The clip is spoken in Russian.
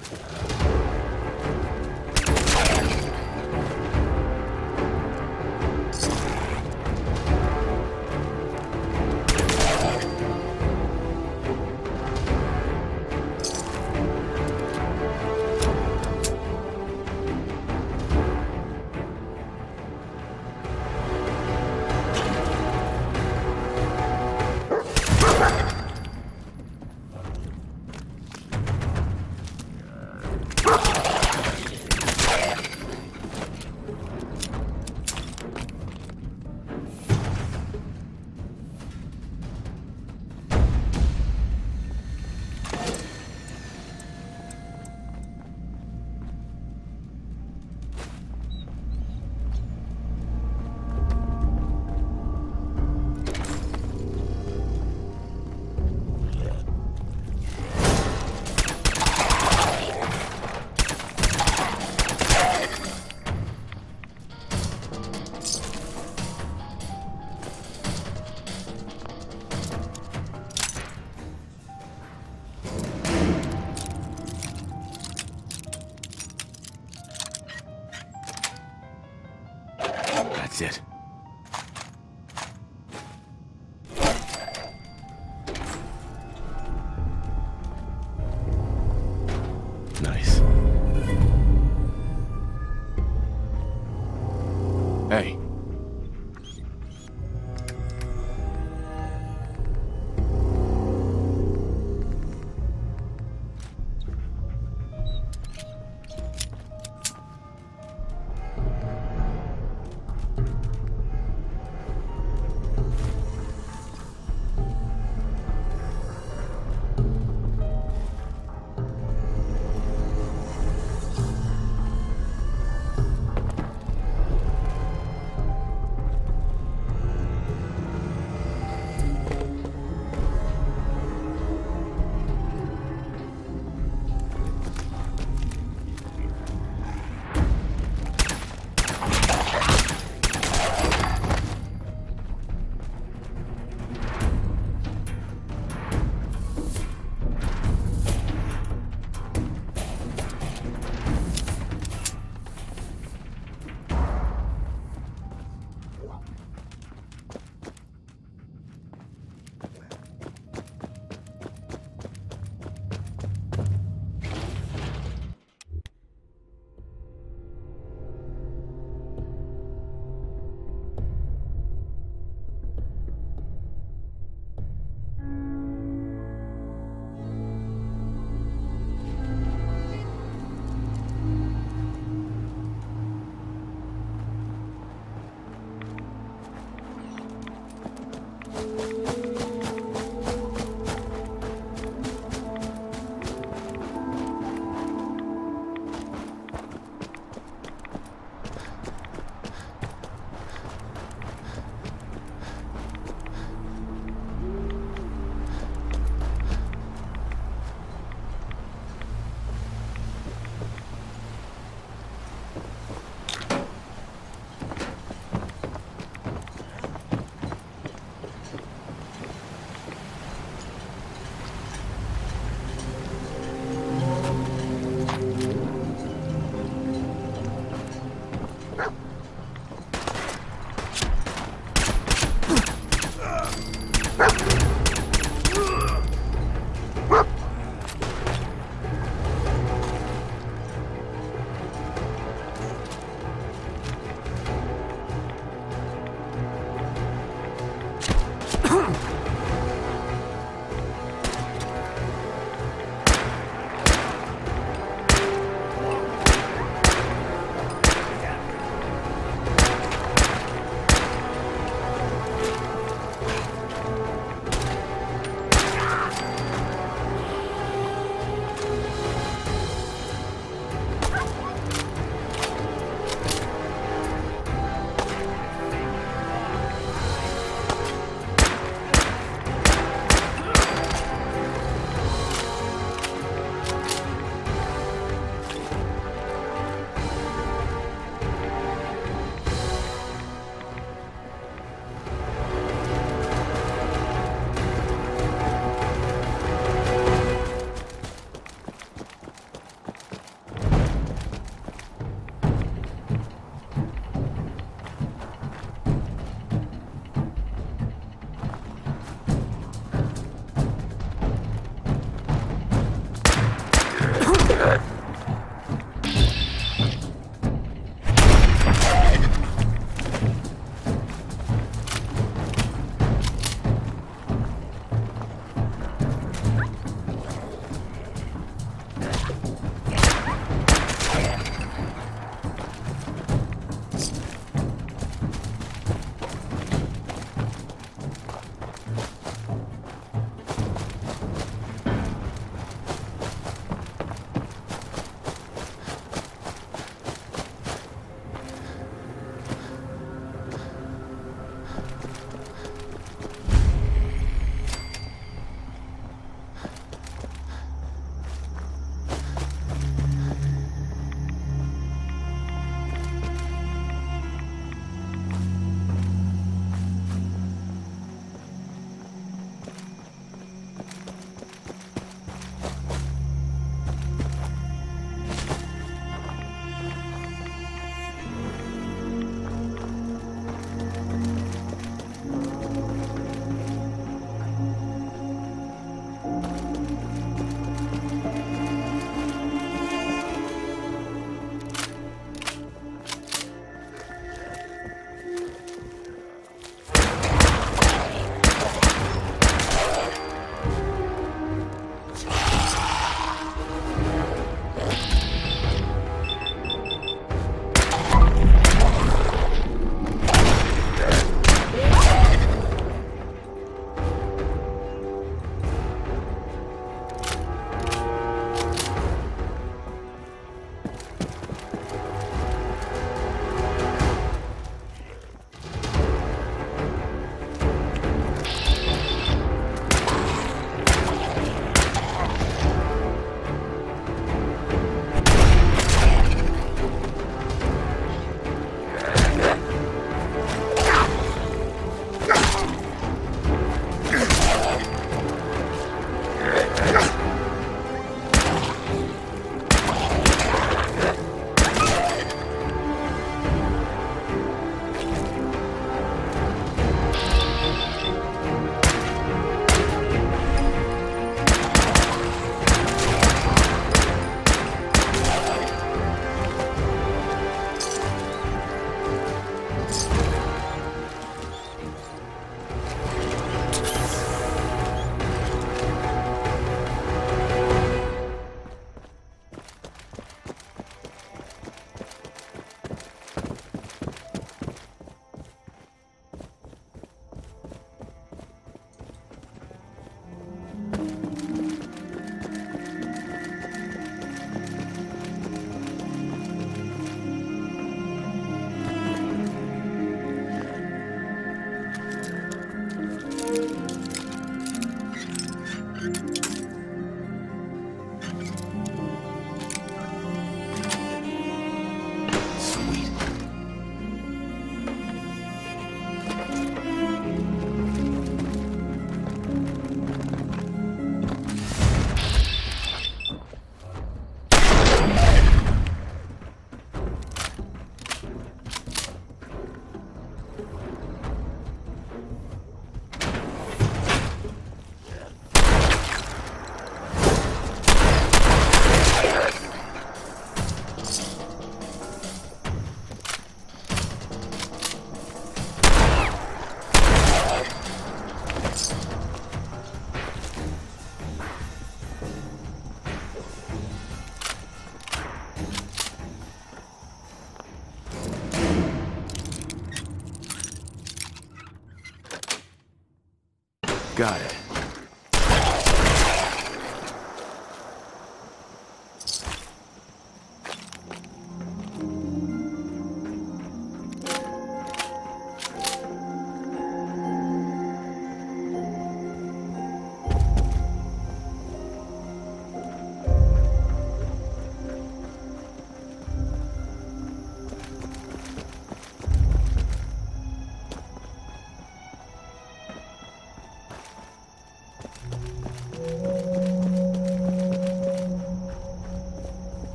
Yeah. Матерь.